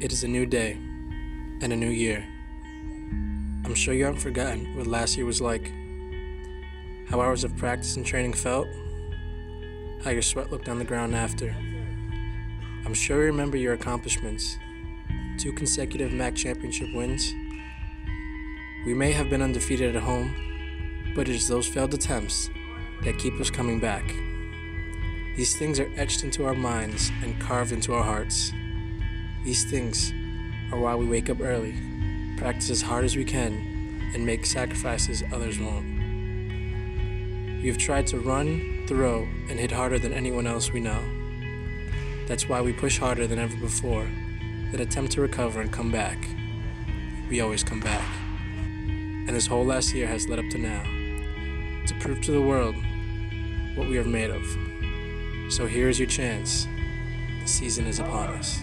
It is a new day and a new year. I'm sure you haven't forgotten what last year was like. How hours of practice and training felt. How your sweat looked on the ground after. I'm sure you remember your accomplishments. Two consecutive MAAC championship wins. We may have been undefeated at home, but it is those failed attempts that keep us coming back. These things are etched into our minds and carved into our hearts. These things are why we wake up early, practice as hard as we can, and make sacrifices others won't. We have tried to run, throw, and hit harder than anyone else we know. That's why we push harder than ever before, then attempt to recover and come back. We always come back. And this whole last year has led up to now, to prove to the world what we are made of. So here is your chance. The season is upon us.